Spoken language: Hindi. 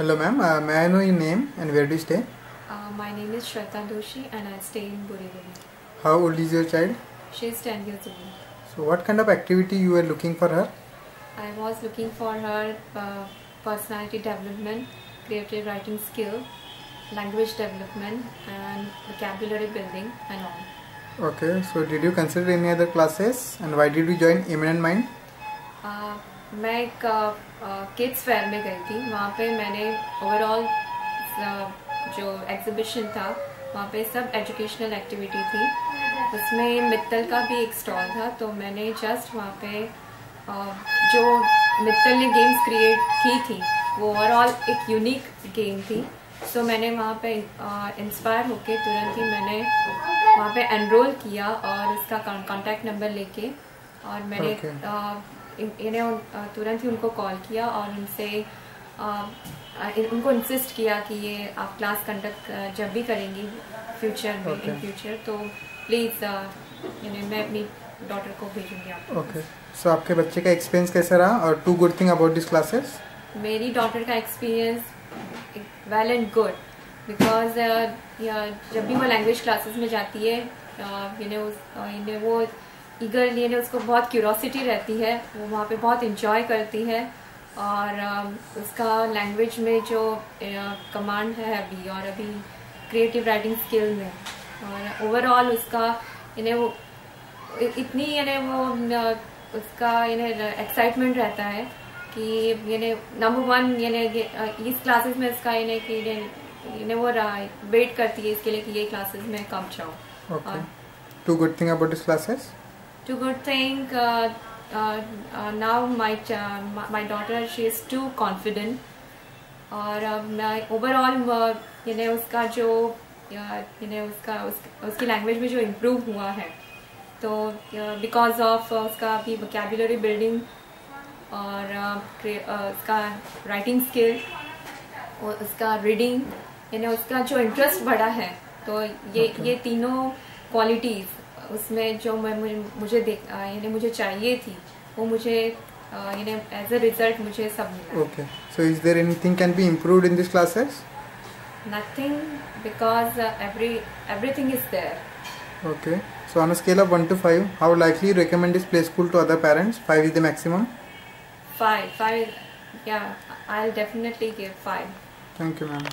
Hello, ma'am. Uh, may I know your name and where do you stay? Uh, my name is Shraddha Doshi and I stay in Borivali. How old is your child? She is 10 years old. So, what kind of activity you were looking for her? I was looking for her uh, personality development, creative writing skill, language development and vocabulary building and all. Okay. So, did you consider any other classes and why did you join Eminent Mind? Uh, मैं एक किड्स फेयर में गई थी। वहाँ पे मैंने ओवरऑल जो एग्जीबिशन था वहाँ पे सब एजुकेशनल एक्टिविटी थी। उसमें मित्तल का भी एक स्टॉल था तो मैंने जस्ट वहाँ पे जो मित्तल ने गेम्स क्रिएट की थी वो ओवरऑल एक यूनिक गेम थी। सो so, मैंने वहाँ पे इंस्पायर होके तुरंत ही मैंने वहाँ पे एनरोल किया और इसका कॉन्टैक्ट नंबर लेके और मैंने okay. इन्हें तुरंत ही उनको कॉल किया और उनसे उनको इंसिस्ट किया कि ये आप क्लास कंडक्ट जब भी करेंगी फ्यूचर में इन फ्यूचर तो प्लीज़ यानी मैं अपनी डॉटर को भेजूँगी आपको। ओके सो आपके बच्चे का एक्सपीरियंस कैसा रहा? और to good thing about this classes मेरी डॉटर का experience well and good because जब भी वो लैंग्वेज क्लासेस में जाती है यानी वो ईगरली ने उसको बहुत क्यूरोसिटी रहती है वो वहाँ पे बहुत इंजॉय करती है और उसका लैंग्वेज में जो कमांड है अभी और अभी क्रिएटिव राइटिंग स्किल में और ओवरऑल उसका इन्हें वो इतनी यानी वो उसका इन्हें एक्साइटमेंट रहता है कि यानी नंबर वन यानी इस क्लासेस में इसका इन्हें कि इन्हें वो वेट करती है इसके लिए कि ये क्लासेस में कम जाओ। To good thing about this classes to good thing uh, uh, uh, now my, my daughter she is too confident और मैं ओवरऑल यानी उसका जो यानी उसका उस, उसकी लैंग्वेज में जो इम्प्रूव हुआ है तो बिकॉज़ ऑफ़ उसका अभी वोकेबुलरी बिल्डिंग और उसका राइटिंग स्किल और उसका रीडिंग यानी उसका जो इंटरेस्ट बढ़ा है तो ये. ये तीनों क्वालिटीज़ उसमें जो मैं मुझे, देख यानी मुझे चाहिए थी वो मुझे यानी एज अ रिज़ल्ट मुझे सब मिला। Okay so is there anything can be improved in this classes nothing because every everything is there okay so on a scale of 1 to 5 how likely you this play school to other parents 5 is the maximum 5 5 या I will definitely give 5 thank you ma'am